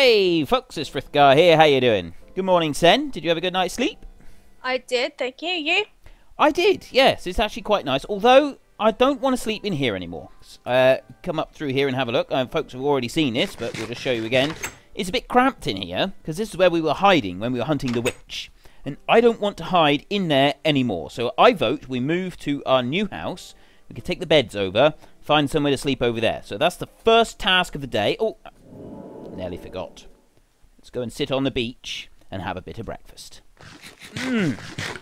Hey, folks, it's Frithgar here. How you doing? Good morning, Sen. Did you have a good night's sleep? I did, thank you. You? I did, yes. It's actually quite nice. Although, I don't want to sleep in here anymore. Uh, come up through here and have a look. Um, folks have already seen this, but we'll just show you again. It's a bit cramped in here, because this is where we were hiding when we were hunting the witch. And I don't want to hide in there anymore. So I vote we move to our new house. We can take the beds over, find somewhere to sleep over there. So that's the first task of the day. Oh, nearly forgot. Let's go and sit on the beach and have a bit of breakfast. Mmm,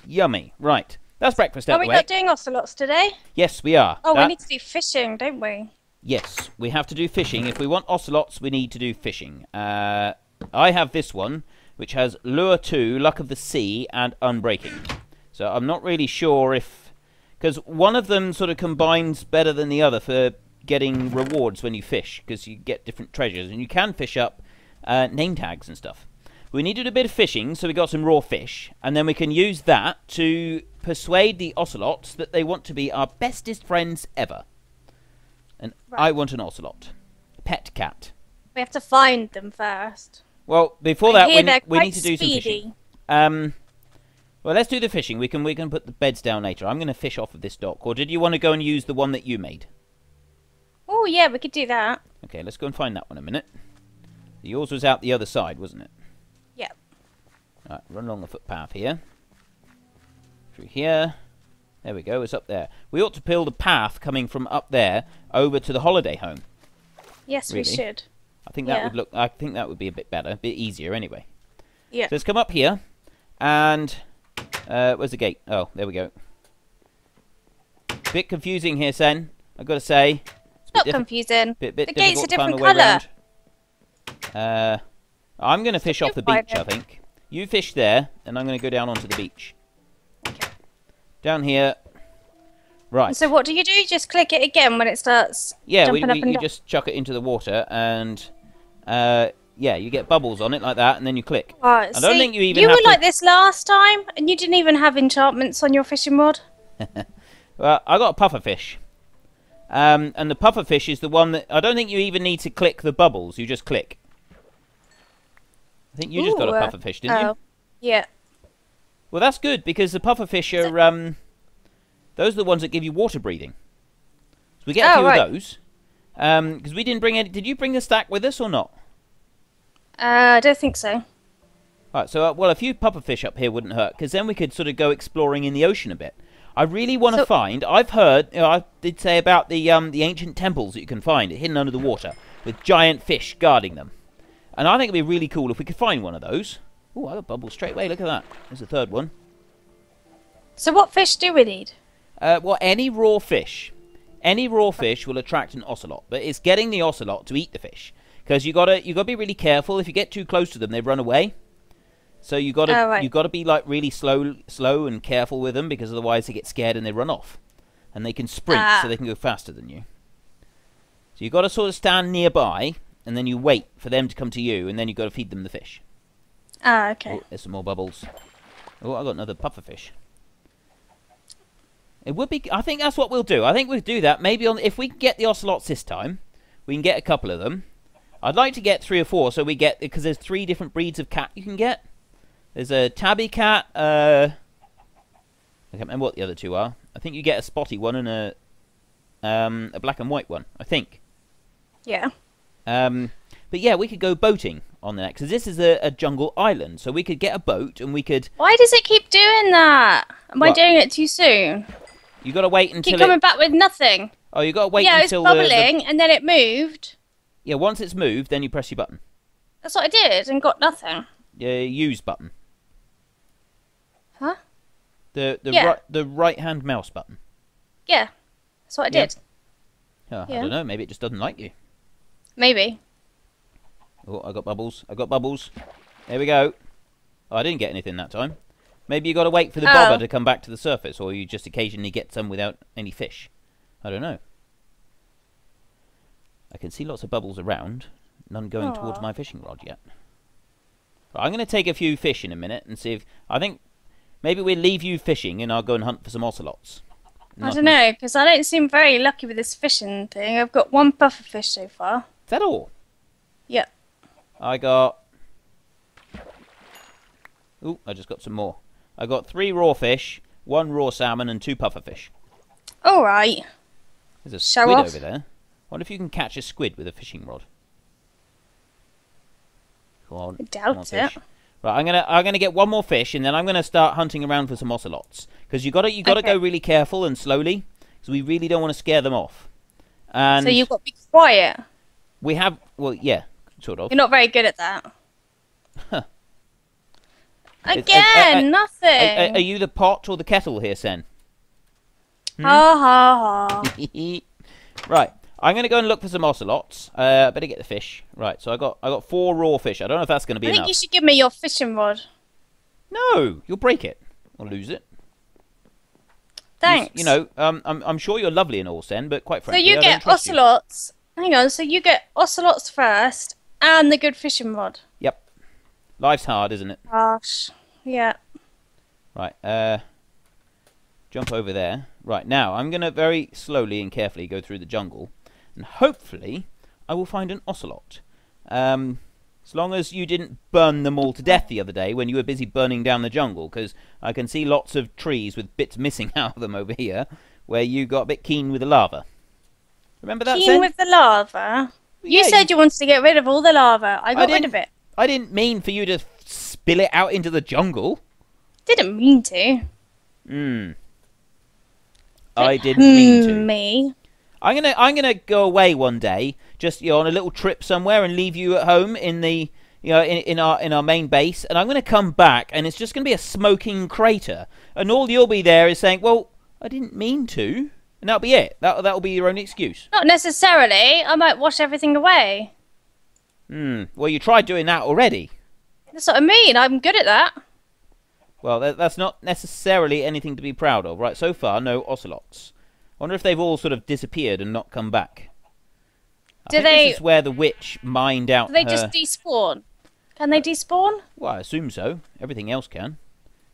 yummy. Right, that's breakfast out Are we not doing ocelots today? Yes, we are. Oh, That- we need to do fishing, don't we? Yes, we have to do fishing. If we want ocelots, we need to do fishing. Uh, I have this one, which has Lure 2, Luck of the Sea, and Unbreaking. So I'm not really sure if... Because one of them sort of combines better than the other for getting rewards when you fish, because you get different treasures, and you can fish up uh, name tags and stuff. We needed a bit of fishing, so we got some raw fish, and then we can use that to persuade the ocelots that they want to be our bestest friends ever. And I want an ocelot. Pet cat. We have to find them first. Well, before I that, we, need, we need to do some fishing. Um, well, let's do the fishing. We can we can put the beds down later. I'm going to fish off of this dock. Or did you want to go and use the one that you made? Oh, yeah, we could do that. Okay, let's go and find that one a minute. Yours was out the other side, wasn't it? Yeah. Right, run along the footpath here. Through here. There we go, it's up there. We ought to build a path coming from up there over to the holiday home. Yes, we should. I think that Yeah. would look I think that would be a bit better, a bit easier anyway. Yeah. So let's come up here and uh, where's the gate? Oh, there we go. Bit confusing here, Sen. I've got to say. It's Not confusing. bit, bit The gate's a difficult to find different colour. Uh, I'm going to fish off the beach, I think. You fish there, and I'm going to go down onto the beach. Okay. Down here. Right. So what do you do? You just click it again when it starts yeah, we, jumping we, up and you down. just chuck it into the water, and uh, yeah, you get bubbles on it like that, and then you click. Right, I don't see, think you even You were to- like this last time, and you didn't even have enchantments on your fishing rod. Well, I got a puffer fish. Um, and the puffer fish is the one that I don't think you even need to click the bubbles. You just click. I think you just got a uh, puffer fish, didn't you? oh, yeah. Well, that's good because the puffer fish are um, those are the ones that give you water breathing. So we get a Oh, few right. of those. Um, because we didn't bring any. Did you bring the stack with us or not? Uh, I don't think so. Right, so uh, well, a few puffer fish up here wouldn't hurt because then we could sort of go exploring in the ocean a bit. I really want to So- find. I've heard. You know, I did say about the um the ancient temples that you can find hidden under the water with giant fish guarding them, and I think it'd be really cool if we could find one of those. Oh, I got bubbles straight away. Look at that. There's the third one. So what fish do we need? Uh, well, any raw fish, any raw fish will attract an ocelot, but it's getting the ocelot to eat the fish because you gotta you gotta be really careful. If you get too close to them, they run away. So you gotta Oh, right. you gotta be like really slow slow and careful with them because otherwise they get scared and they run off, and they can sprint Ah. so they can go faster than you. So you gotta sort of stand nearby and then you wait for them to come to you, and then you gotta feed them the fish. Ah, okay. Oh, there's some more bubbles. Oh, I got another puffer fish. It would be. I think that's what we'll do. I think we'll do that. Maybe on if we can get the ocelots this time, we can get a couple of them. I'd like to get three or four, so we get because there's three different breeds of cat you can get. There's a tabby cat. Uh, I can't remember what the other two are. I think you get a spotty one and a um, a black and white one. I think. Yeah. Um, but yeah, we could go boating on that because this is a, a jungle island, so we could get a boat and we could. Why does it keep doing that? Am I doing it too soon? You got to wait until Keep coming it. back with nothing. Oh, you got to wait yeah, it's until the- the, bubbling, and then it moved. Yeah, once it's moved, then you press your button. That's what I did, and got nothing. The use button. The the Yeah. right the right hand mouse button. Yeah. That's what I Yeah. did. Oh, I don't know. Maybe it just doesn't like you. Maybe. Oh, I got bubbles. I got bubbles. There we go. Oh, I didn't get anything that time. Maybe you got to wait for the Oh. bobber to come back to the surface, or you just occasionally get some without any fish. I don't know. I can see lots of bubbles around. None going towards my fishing rod yet. Right, I'm going to take a few fish in a minute and see if I think maybe we'll leave you fishing and I'll go and hunt for some ocelots. I don't know, because I don't seem very lucky with this fishing thing. I've got one puffer fish so far. Is that all? Yep. I got. Ooh, I just got some more. I got three raw fish, one raw salmon, and two puffer fish. All right. There's a Show squid off. over there. wonder if you can catch a squid with a fishing rod. Come on, I doubt on, it. fish. Right, I'm gonna I'm gonna get one more fish, and then I'm gonna start hunting around for some ocelots because you gotta you gotta Okay. go really careful and slowly because we really don't want to scare them off. And So you've got to be quiet. we have well, yeah, sort of. You're not very good at that. Huh. Again, nothing. Are, you the pot or the kettle here, Sen? Ha ha ha. right. I'm gonna go and look for some ocelots. Uh, better get the fish. Right. So I got I got four raw fish. I don't know if that's gonna be I think enough. you should give me your fishing rod. No, you'll break it or lose it. You Thanks. You know, um, I'm I'm sure you're lovely and all, Sen, but quite frankly, So you I don't get trust you. ocelots. Hang on. So you get ocelots first, and the good fishing rod. Yep. Life's hard, isn't it? Gosh. Yeah. Right. Uh, jump over there. Right now, I'm gonna very slowly and carefully go through the jungle, and hopefully, I will find an ocelot. Um, as long as you didn't burn them all to death the other day when you were busy burning down the jungle, because I can see lots of trees with bits missing out of them over here, where you got a bit keen with the lava. Remember that? Keen Sen? with the lava. You Yeah, said you wanted to get rid of all the lava. I got rid of it. I didn't mean for you to spill it out into the jungle. Didn't mean to. Hmm. I didn't mean to. Hmm, Me. I'm gonna I'm gonna go away one day, just you know, on a little trip somewhere, and leave you at home in the you know in, in our in our main base, and I'm gonna come back, and it's just gonna be a smoking crater, and all you'll be there is saying, "Well, I didn't mean to," and that'll be it. That that'll be your only excuse. Not necessarily. I might wash everything away. Hmm. Well, you tried doing that already. That's what I mean. I'm good at that. Well, that, that's not necessarily anything to be proud of, right? So far, no ocelots. Wonder if they've all sort of disappeared and not come back. I Do they- This is where the witch mined out Do they her... just despawn? Can they despawn? Well, I assume so. Everything else can.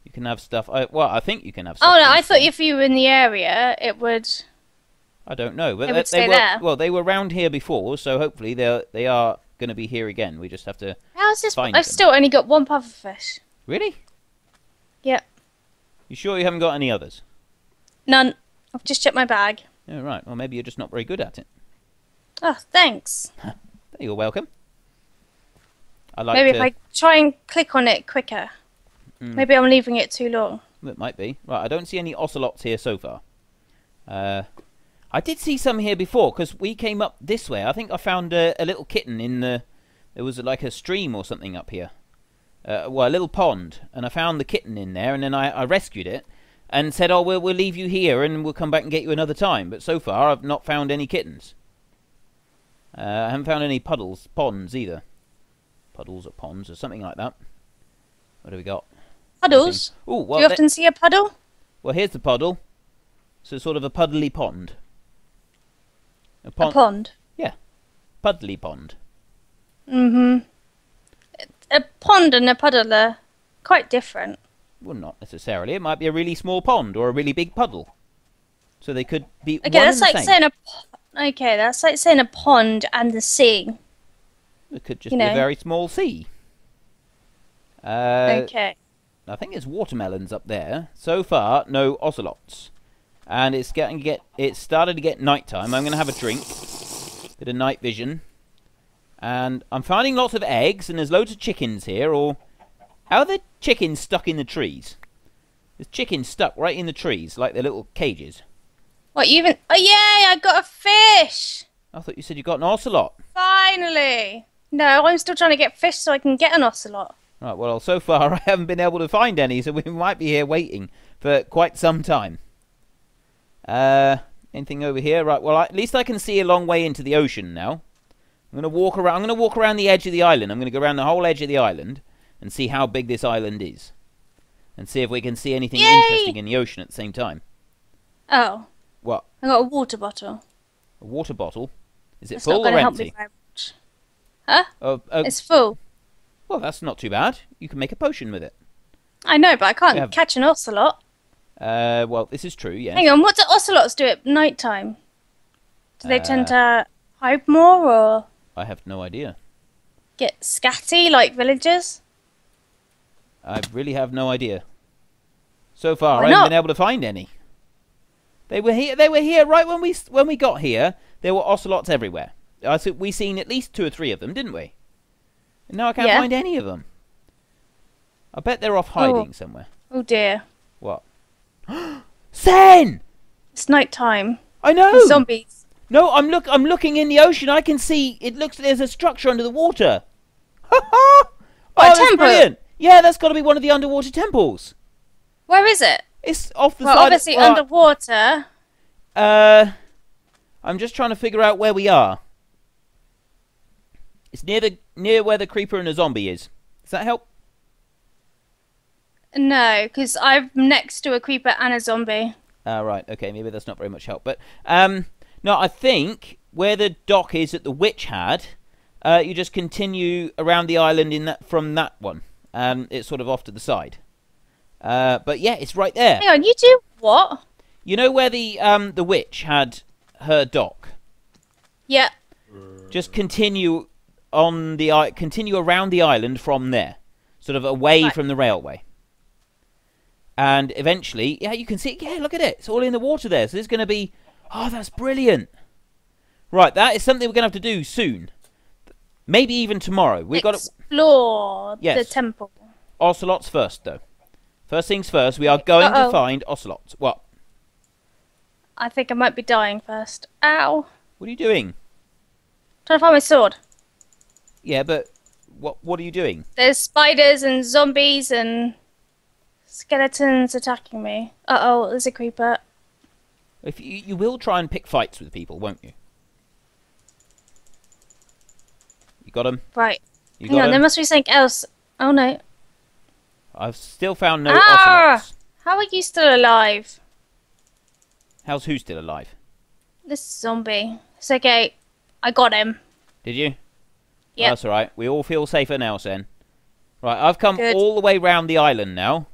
You can have stuff. I, well, I think you can have. Oh, stuff Oh no, I thought if you were in the area, it would. I don't know, but They they, were there. well. They were round here before, so hopefully they are they are going to be here again. We just have to. How's this? I've them. still only got one pufferfish. Really? Yep. You sure you haven't got any others? None. I've just checked my bag. Oh, right. Well, maybe you're just not very good at it. Oh, thanks. You're welcome. I like Maybe to. if I try and click on it quicker. Mm. Maybe I'm leaving it too long. It might be. Right, I don't see any ocelots here so far. Uh, I did see some here before because we came up this way. I think I found a, a little kitten in the. There was like a stream or something up here. Uh, well, a little pond, and I found the kitten in there, and then I, I rescued it and said, "Oh, we'll we'll leave you here, and we'll come back and get you another time." But so far, I've not found any kittens. Uh, I haven't found any puddles, ponds either. Puddles or ponds or something like that. What do we got? Puddles? Oh, Do you often see a puddle? well, here's the puddle. So sort of a puddly pond. A A pond. Yeah, puddly pond. Mm-hmm. A pond and a puddle are quite different. Well, not necessarily. It might be a really small pond or a really big puddle. So they could be Okay, that's like same. saying a. Okay, that's like saying a pond and the sea. It could just you be a very small sea. Uh, okay. I think there's watermelons up there. So far, no ocelots. And it's getting get it's started to get nighttime. I'm gonna have a drink. Bit of night vision. And I'm finding lots of eggs and there's loads of chickens here or how are the chickens stuck in the trees? There's chickens stuck right in the trees, like their little cages. What you even? Oh yay! I got a fish. I thought you said you got an ocelot. Finally. No, I'm still trying to get fish so I can get an ocelot. Right, well, so far I haven't been able to find any, so we might be here waiting for quite some time. Uh, anything over here? Right, well, at least I can see a long way into the ocean now. I'm gonna walk around. I'm gonna walk around the edge of the island. I'm gonna go around the whole edge of the island and see how big this island is, and see if we can see anything Yay! interesting in the ocean at the same time. Oh, What? I got a water bottle. A water bottle? Is it That's full or to help me empty? very much. Huh? Oh, oh, It's full. well, that's not too bad. You can make a potion with it. I know, but I can't Yeah. catch an ocelot. Uh, well, this is true. Yes. Hang on, what do ocelots do at night time? Do they Uh, tend to hide more or I have no idea. get scatty like villagers? I really have no idea. So far, Why I haven't not? been able to find any. They were here. They were here right when we when we got here. There were ocelots everywhere. I think we seen at least two or three of them, didn't we? And now I can't Yeah. find any of them. I bet they're off oh. hiding somewhere. Oh dear. What? Sen! It's night time. I know. There's zombies. No, I'm look. I'm looking in the ocean. I can see. It looks. There's a structure under the water. Ha ha! oh, that's temple? brilliant. Yeah, that's got to be one of the underwater temples. Where is it? It's off the Well, side. obviously well, underwater. Uh, I'm just trying to figure out where we are. It's near the near where the creeper and the zombie is. Does that help? No, because I'm next to a creeper and a zombie. Ah, right. Okay, maybe that's not very much help. But um, no, I think where the dock is that the witch had, uh, you just continue around the island in that from that one. Um, it's sort of off to the side. Uh, but yeah, it's right there. Hang on, you do what? You know where the um the witch had her dock. Yeah. Just continue on the continue around the island from there, sort of away Right. from the railway. And eventually, yeah, you can see. Yeah, look at it. It's all in the water there. So there's going to be. Oh, that's brilliant. Right, that is something we're going to have to do soon. Maybe even tomorrow. We've got to, explore the temple. ocelots first, though. First things first. We are going to Uh-oh. find ocelots. What? I think I might be dying first. Ow. What are you doing? Trying to find my sword. Yeah, but what? What are you doing? There's spiders and zombies and skeletons attacking me. Uh oh, there's a creeper. If you, you will try and pick fights with people, won't you? You got him. Right. You Hang on, there must be something else. Oh no. I've still found no Ah! ocelots. How are you still alive? How's who still alive? This zombie. It's okay. I got him. Did you? Yep. That's all right. We all feel safer now, Sen. Right, I've come Good. all the way round the island now.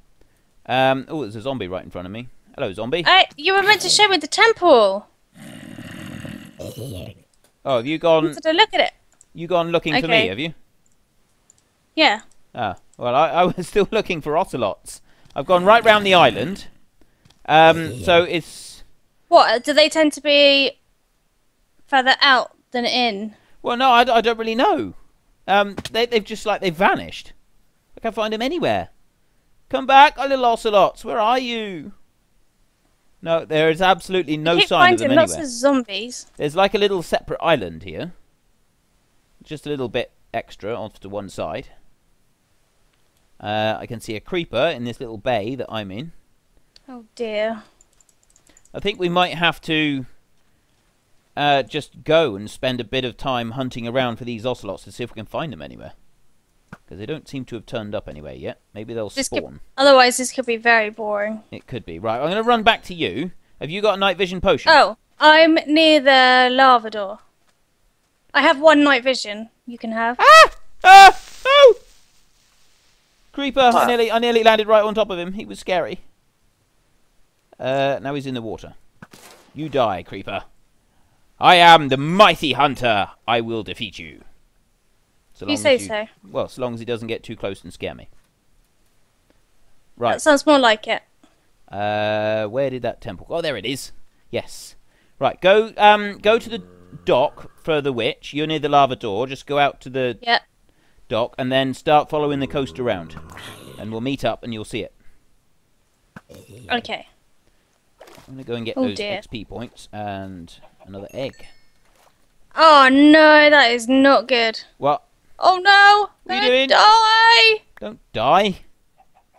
Um, oh, there's a zombie right in front of me. Hello, zombie. Hey, you were meant to show me the temple. Oh, have you gone? to look at it. You gone looking for me? Have you? Yeah. Ah, well, I, I was still looking for ocelots. I've gone right round the island. Um, so it's What? Do they tend to be further out than in? well, no, I, I don't really know. Um, they, they've just like they've vanished. I can't find them anywhere. Come back, our little ocelots. Where are you? No, there is absolutely no I keep sign of finding them lots anywhere. of zombies. There's like a little separate island here. Just a little bit extra off to one side. Uh, I can see a creeper in this little bay that I'm in. Oh dear. I think we might have to uh, just go and spend a bit of time hunting around for these ocelots to see if we can find them anywhere. Because they don't seem to have turned up anywhere yet. Maybe they'll This could- spawn. Otherwise, this could be very boring. It could be. Right, I'm going to run back to you. Have you got a night vision potion? Oh, I'm near the lava door. I have one night vision. You can have. Ah! Ah! Creeper! I nearly, I nearly landed right on top of him. He was scary. Uh, now he's in the water. You die, Creeper. I am the mighty hunter. I will defeat you. So You say as so. Well, so long as he doesn't get too close and scare me. Right. That sounds more like it. Uh, where did that temple? Oh, there it is. Yes. Right. Go. Um. Go to the dock for the witch. You're near the lava door. Just go out to the Yep. Dock and then start following the coast around, and we'll meet up and you'll see it. Okay. I'm gonna go and get Oh, those dear. XP points and another egg. Oh no, that is not good. What? Oh no! What are you doing? Die! Don't die.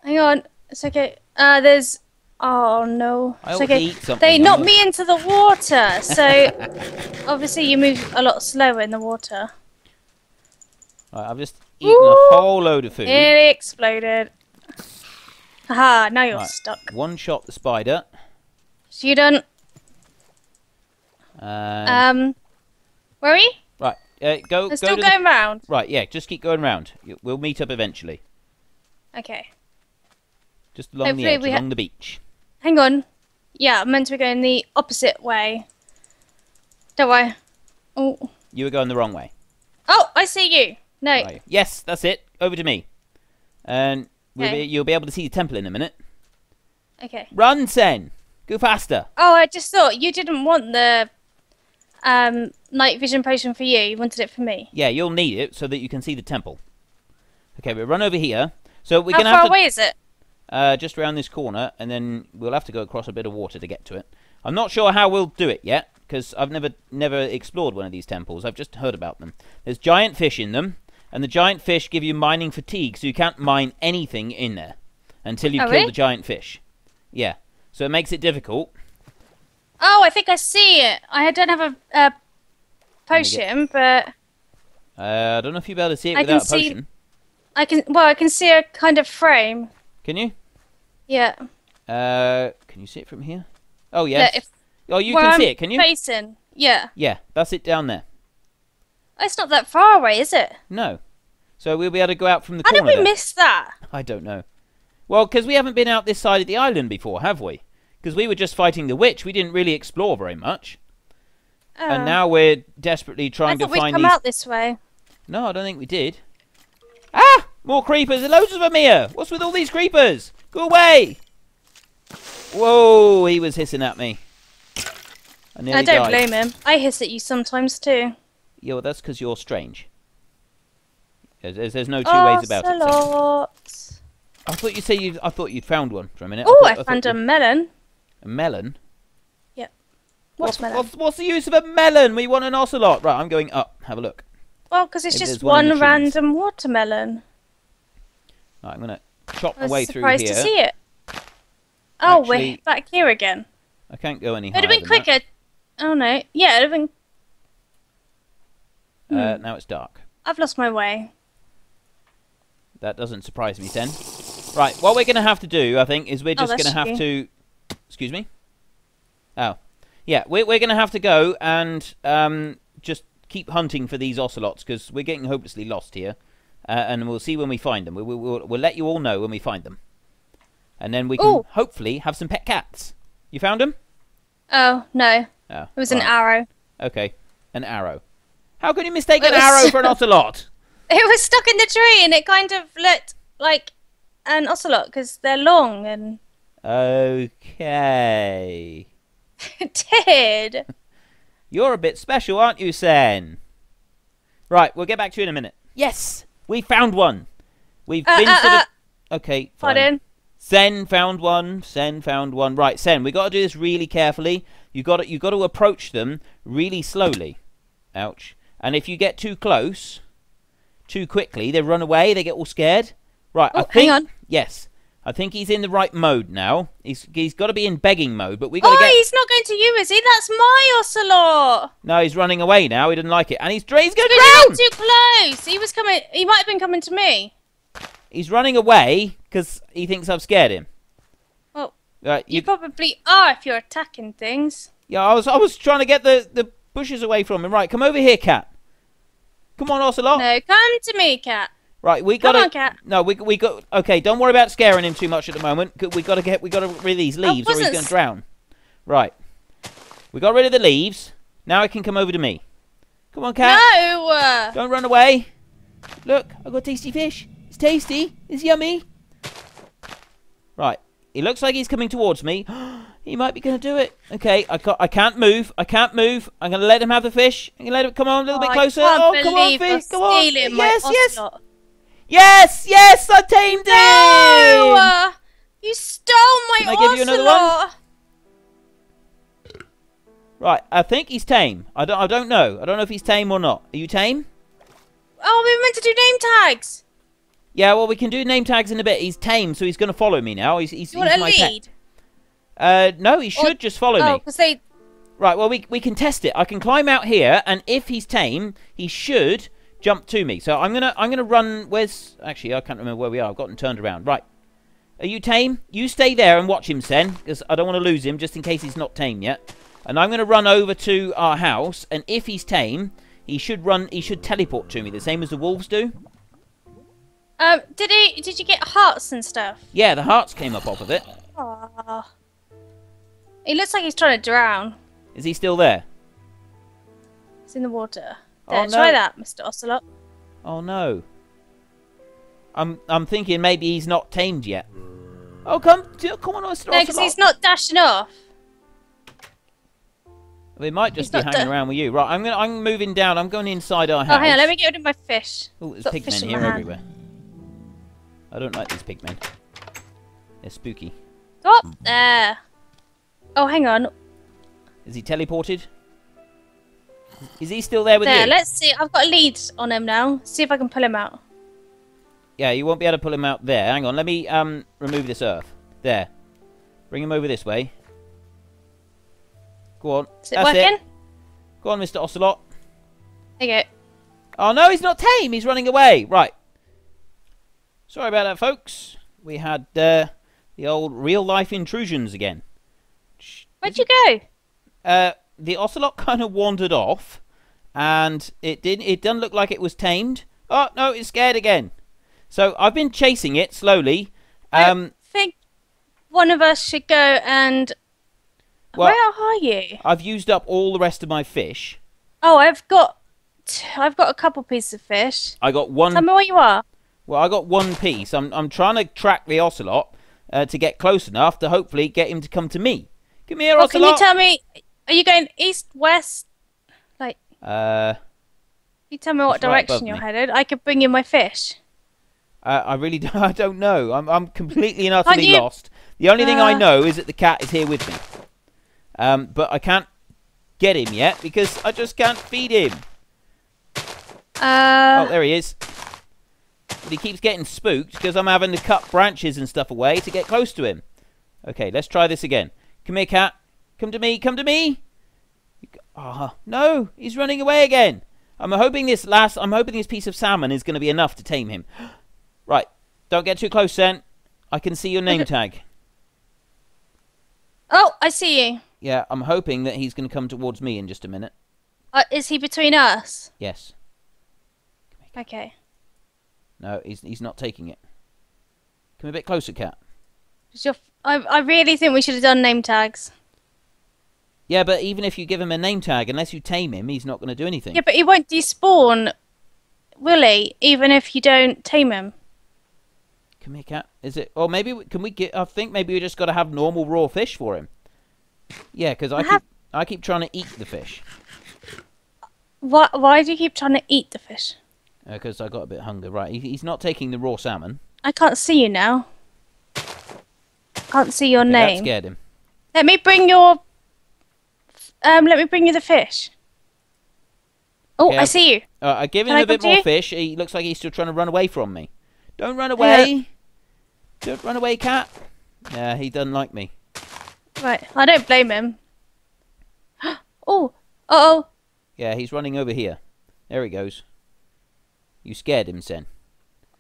Hang on. It's okay. Uh, there's. Oh no. I It's okay. They knocked me into the water, so obviously you move a lot slower in the water. Right, I've just eaten Woo! a whole load of food. It exploded. Haha, now you're Right. stuck. One shot the spider. So you done. And Um, where are you? right. Uh, go. I'm go still to the- going round. Right. Yeah. Just keep going round. We'll meet up eventually. Okay. Just along Hopefully the edge, we along the beach. Hang on. Yeah, I'm meant to be going the opposite way. Don't worry. Oh. You were going the wrong way. Oh, I see you. No. Yes, that's it. Over to me. And we'll Okay. be, you'll be able to see the temple in a minute. Okay. Run, Sen. Go faster. Oh, I just thought you didn't want the um night vision potion for you. You wanted it for me. Yeah, you'll need it so that you can see the temple. Okay, we'll run over here. So we're How gonna far have to away is it? uh, just around this corner, and then we'll have to go across a bit of water to get to it. I'm not sure how we'll do it yet because I've never never explored one of these temples. I've just heard about them. There's giant fish in them, and the giant fish give you mining fatigue, so you can't mine anything in there until you Oh, kill really? the giant fish. Yeah, so it makes it difficult. Oh, I think I see it. I don't have a, a potion, but Uh, I don't know if you'll be able to see it I can without a see- potion. I can. Well, I can see a kind of frame. Can you? Yeah. Uh, can you see it from here? Oh yes. Look, if oh, you can I'm see it. Can you? Facing. Yeah. Yeah, that's it down there. Oh, It's not that far away, is it? No. So we'll be able to go out from the How did we there. miss that? I don't know. Well, because we haven't been out this side of the island before, have we? Because we were just fighting the witch. We didn't really explore very much. Oh. And now we're desperately trying to thought we'd find come these. out this way. No, I don't think we did. Ah! More creepers. There's loads of them here. What's with all these creepers? Go away! Whoa, he was hissing at me. I, I don't died. blame him. I hiss at you sometimes too. Yeah, well, that's because you're strange. There's, there's, no two oh, ways about it. Ocelot. I thought you said you. I thought you'd found one for a minute. Oh, thought- I thought found you- a melon. a melon. What's what's, melon? What's, what's the use of a melon? We want an ocelot. Right, I'm going up. Have a look. Well, because it's Maybe just one one random watermelon. Right, I'm gonna chop I my way through here. surprised to see it. Oh, Actually- we're back here again. I can't go any It higher. would have been than that. quicker. Oh no. Yeah, it would have been. Uh, Hmm. now it's dark. I've lost my way. That doesn't surprise me, then. Right, what we're gonna have to do, I think, is we're Oh, just that's gonna have to. Excuse me. Oh, yeah, we're we're gonna have to go and um just keep hunting for these ocelots because we're getting hopelessly lost here, uh, and we'll see when we find them. We, we, we'll we'll let you all know when we find them, and then we can Ooh. hopefully have some pet cats. You found them? Oh no, Oh, it was an arrow. Okay, an arrow. How can you mistake It an was- arrow for an ocelot? It was stuck in the tree, and it kind of looked like an ocelot because they're long, and Okay. it did. You're a bit special, aren't you, Sen? Right, we'll get back to you in a minute. Yes, we found one. We've Uh, been uh, to the. uh, Okay, fine. Pardon. Sen found one. Sen found one. Right, Sen, we got to do this really carefully. You got to you got to approach them really slowly. Ouch. And if you get too close, too quickly, they run away. They get all scared. Right, I Oh, think. hang on. Yes, I think he's in the right mode now. He's he's got to be in begging mode, but we got to Oh, get. he's not going to you, is he? That's my ocelot. No, he's running away now. He didn't like it, and he's he's going you too close. He was coming. He might have been coming to me. He's running away because he thinks I've scared him. Well, Right, You you, probably are if you're attacking things. yeah, I was I was trying to get the the bushes away from him. Right, come over here, cat. Come on, Ocelot. No, come to me, cat. Right, we Come got to on, cat. No, we we got. Okay, don't worry about scaring him too much at the moment. We got to get. We got to get rid of these leaves, or he's going to drown. Right. We got rid of the leaves. Now it can come over to me. Come on, cat. No. uh, Don't run away. Look, I got tasty fish. It's tasty. It's yummy. Right. He looks like he's coming towards me. he might be going to do it. Okay, I can't, I can't move. I can't move. I'm going to let him have the fish. I'm going to let him come on a little oh, bit closer. Oh, come on, fish. Come on. Yes, yes. Yes, yes, I tamed No. him. uh, you stole my Can I give you another one? Right, I think he's tame. I don't, I don't know. I don't know if he's tame or not. Are you tame? Oh, we were meant to do name tags. Yeah, well, we can do name tags in a bit. He's tame, so he's going to follow me now. He's, he's, You want he's a my pet. lead? Uh, no, he should just follow Oh, me. they. Right, well, we, we can test it. I can climb out here, and if he's tame, he should jump to me. So I'm gonna I'm gonna run. Where's actually I can't remember where we are. I've gotten turned around. Right, are you tame? You stay there and watch him, Sen, because I don't want to lose him just in case he's not tame yet. And I'm gonna run over to our house, and if he's tame, he should run. He should teleport to me, the same as the wolves do. Um, did he? Did you get hearts and stuff? Yeah, the hearts came up off of it. Oh. He looks like he's trying to drown. Is he still there? He's in the water. Oh, no. try that, Mr. Ocelot. Oh no. I'm I'm thinking maybe he's not tamed yet. Oh come come on, Ocelot. No, because he's not dashing off. They might just He's be hanging around with you. Right, I'm gonna I'm moving down. I'm going inside our house. Oh, hang on, let me get rid of my fish. Oh, there's pigmen here everywhere. I don't like these pigmen. They're spooky. Stop there. Oh, hang on. Is he teleported? Is he still there with There, you? let's see. I've got a lead on him now. See if I can pull him out. Yeah, you won't be able to pull him out there. Hang on, let me um remove this earth. There. Bring him over this way. Go on. Is it That's working? it. Go on, Mr. Ocelot. There you go. Oh no, he's not tame. He's running away. Right. Sorry about that, folks. We had uh, the old real life intrusions again. Where'd you go? Uh, the ocelot kind of wandered off, and it didn't. It doesn't look like it was tamed. Oh no, it's scared again. So I've been chasing it slowly. Um, I think one of us should go and. Well- Where are you? I've used up all the rest of my fish. Oh, I've got. I've got a couple pieces of fish. I got one. Tell me where you are. Well, I got one piece. I'm I'm trying to track the ocelot uh, to get close enough to hopefully get him to come to me. Come here, Well, can you tell me? Are you going east, west? Like, uh, you tell me what It's right direction you're me. headed. I could bring you my fish. I, I really don't, I don't know. I'm I'm completely and utterly you- lost. The only thing I Uh. know is that the cat is here with me. Um, but I can't get him yet because I just can't feed him. Uh, oh, there he is. But he keeps getting spooked because I'm having to cut branches and stuff away to get close to him. Okay, let's try this again. Come here, cat. Come to me. Come to me. Ah, no, he's running away again. I'm hoping this last. I'm hoping this piece of salmon is going to be enough to tame him. right, don't get too close, then. I can see your name tag. oh, I see you. Yeah, I'm hoping that he's going to come towards me in just a minute. Uh, is he between us? Yes. Okay. No, he's he's not taking it. Come a bit closer, cat. you're f- I, I really think we should have done name tags. Yeah, but even if you give him a name tag, unless you tame him, he's not going to do anything. Yeah, but he won't despawn, will he? Even if you don't tame him. Come here, cat. Is it? Or maybe we- can we get? I think maybe we just got to have normal raw fish for him. Yeah, because I, I keep have- I keep trying to eat the fish Why? Why do you keep trying to eat the fish? Uh, because I got a bit hungry. Right, he, he's not taking the raw salmon. I can't see you now. Can't see your Okay, that name. scared him. Let me bring your. Um, let me bring you the fish. Oh, I see you. Uh, I give him Can I a bit more you? fish. He looks like he's still trying to run away from me. Don't run away. Don't run away, cat. Yeah, he doesn't like me. Right, I don't blame him. oh, uh oh. Yeah, he's running over here. There he goes. You scared him, Sen.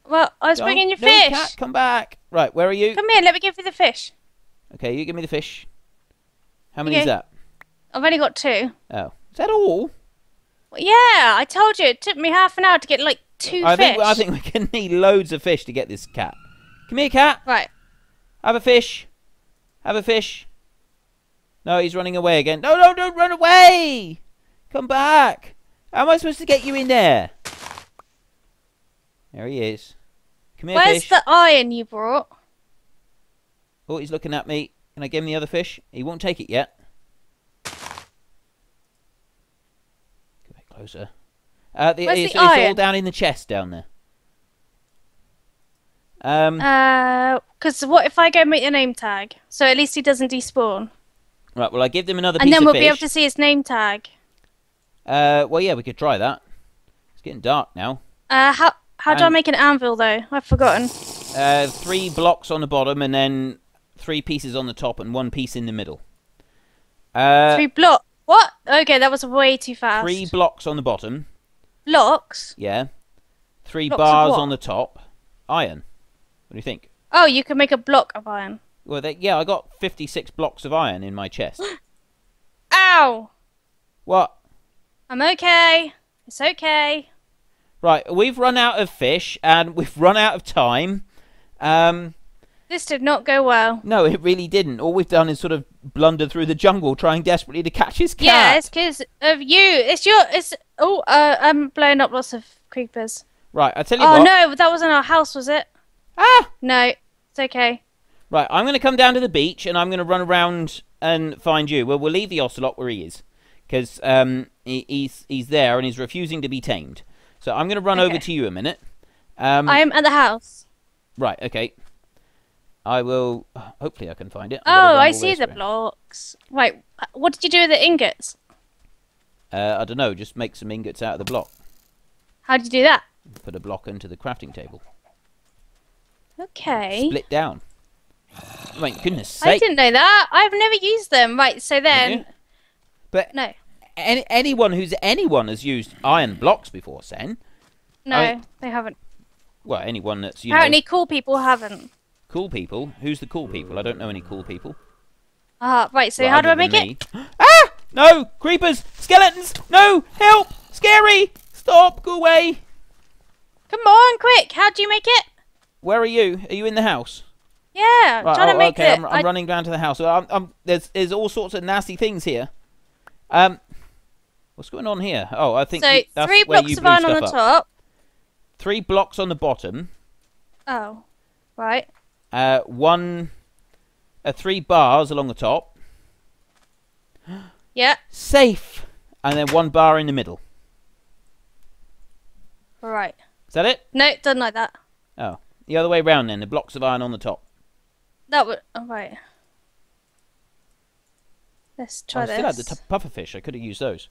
Well, I was Don't- bringing your no, fish. cat, come back. Right, where are you? Come here, let me give you the fish. Okay, you give me the fish. How many Okay. is that? I've only got two. Oh, is that all? Well, yeah, I told you it took me half an hour to get like two I fish. think I think we can need loads of fish to get this cat. Come here, cat. Right. Have a fish. Have a fish. No, he's running away again. No, no, don't run away. Come back. How am I supposed to get you in there? There he is. Come here, Where's fish. the iron you brought? Oh, he's looking at me. Can I give him the other fish? He won't take it yet. Go back closer. Uh, the, Where's the it's, it's all down in the chest down there. Um, Uh, because what if I go make your name tag? So at least he doesn't despawn. right, well, I give them another And then we'll be able to see his name tag. Uh, well, yeah, we could try that. It's getting dark now. Uh, how how do I make an anvil though? I've forgotten. Uh, three blocks on the bottom, and then three pieces on the top, and one piece in the middle. Uh, Three block. What? Okay, that was way too fast. three blocks on the bottom. blocks. Yeah. Three Blocks bars on the top. Iron. What do you think? Oh, you can make a block of iron. Well, they, yeah, I got 56 blocks of iron in my chest. Ow! what? I'm okay. It's okay. Right, we've run out of fish and we've run out of time. Um, This did not go well. no, it really didn't. All we've done is sort of blunder through the jungle trying desperately to catch his Yeah, cat. it's because of you. It's your. It's. Oh, uh, I'm blowing up lots of creepers. Right, I tell you Oh what. no, that wasn't our house, was it? Ah! No, it's okay. Right, I'm going to come down to the beach and I'm going to run around and find you. Well, we'll leave the ocelot where he is because um, he, he's he's there and he's refusing to be tamed. So I'm going to run over to you a minute. Um, I am at the house. Right, okay. I will. Hopefully, I can find it. Gotta Oh, I see the way. blocks. Wait, what did you do with the ingots? Uh, I don't know. Just make some ingots out of the block. How did you do that? Put a block into the crafting table. Okay. Split down. Oh, my goodness I didn't know that. I've never used them. Right, so then. But No. Any, anyone who's anyone has used iron blocks before, Sen. No, I- they haven't. Well, anyone that's you Apparently, know cool people haven't. cool people. Who's the cool people? I don't know any cool people. Ah, right, so how do I make it? ah! No! Creepers! Skeletons! No! Help! Scary! Stop! Go away! Come on, quick! How do you make it? Where are you? Are you in the house? Yeah, Right, trying oh, to make okay, it. I'm, I'm I- running down to the house. I'm, I'm, there's, there's all sorts of nasty things here. Um, what's going on here? Oh, I think so you- three blocks of iron on the up. top. Three blocks on the bottom. Oh, right. Uh, one, uh, three bars along the top. Yeah, Safe, and then one bar in the middle. right. Is that it? No, done like that. Oh, the other way round then. The blocks of iron on the top. That would. Oh, right. Let's try I this. still had the t- puffer. I could have used those.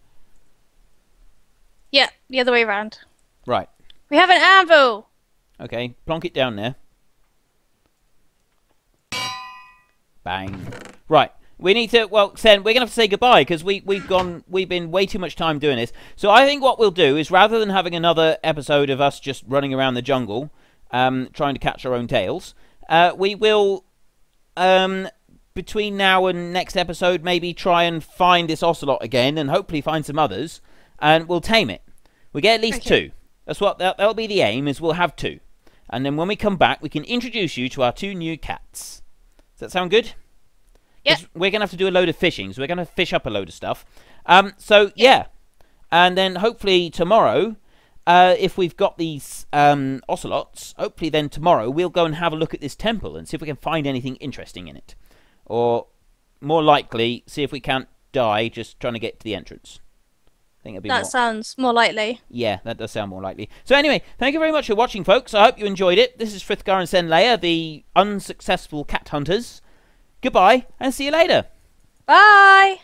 Yeah, the other way around. Right. We have an anvil. Okay. Plonk it down there. Bang. Right. We need to. Well, Sen, we're gonna have to say goodbye because we we've gone. We've been way too much time doing this. So I think what we'll do is rather than having another episode of us just running around the jungle, um, trying to catch our own tails, uh, we will, um, between now and next episode, maybe try and find this ocelot again and hopefully find some others, and we'll tame it. We get at least Okay. two. That's what that, that'll be the aim. Is we'll have two, and then when we come back, we can introduce you to our two new cats. Does that sound good? Yep. 'Cause We're gonna have to do a load of fishing, so we're gonna fish up a load of stuff. Um, so yeah, and then hopefully tomorrow, uh, if we've got these um, ocelots, hopefully then tomorrow we'll go and have a look at this temple and see if we can find anything interesting in it, or more likely, see if we can't die just trying to get to the entrance. Think it'd be That more. sounds more likely. Yeah, that does sound more likely. So anyway, thank you very much for watching, folks. I hope you enjoyed it. This is Frithgar and Senleya, the unsuccessful cat hunters. Goodbye, and see you later. Bye.